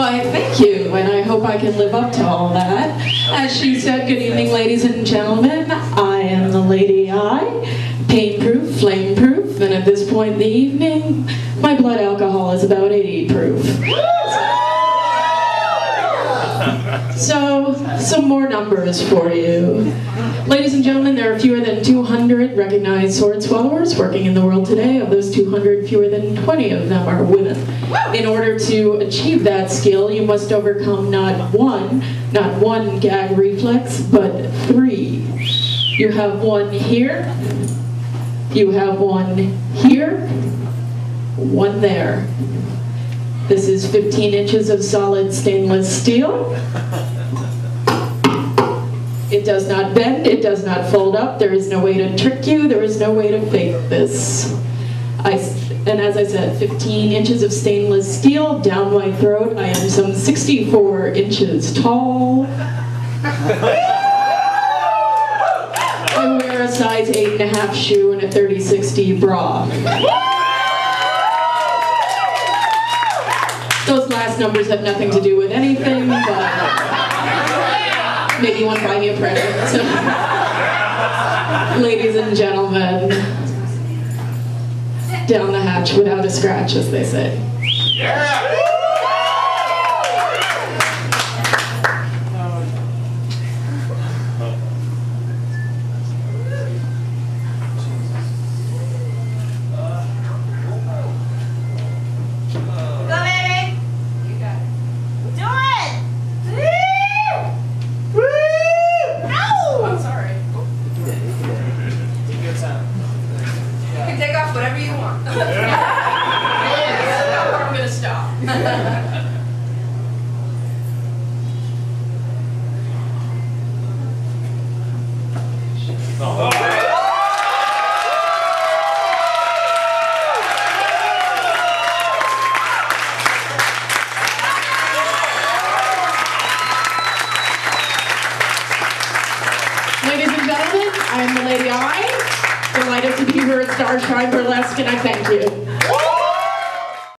Why, thank you, and I hope I can live up to all that. As she said, good evening, ladies and gentlemen. I am the Lady Aye, pain-proof, flame-proof, and at this point in the evening, my blood alcohol is about 80 proof. So, some more numbers for you. Ladies and gentlemen, there are fewer than 200 recognized sword swallowers working in the world today. Of those 200, fewer than 20 of them are women. In order to achieve that skill, you must overcome not one, not one gag reflex, but three. You have one here, you have one here, one there. This is 15 inches of solid stainless steel. It does not bend, it does not fold up, there is no way to trick you, there is no way to fake this. I, and as I said, 15 inches of stainless steel down my throat. I am some 64 inches tall. I wear a size 8.5 shoe and a 30-60 bra. Those last numbers have nothing to do with anything, but you want to buy me a present. Ladies and gentlemen, down the hatch without a scratch, as they say. Go, baby. You got it. Do it. Woo! Ow! I'm sorry. You can take off Ladies and gentlemen, I am the Lady Aye, delighted to be here at Starshine Burlesque, and I thank you.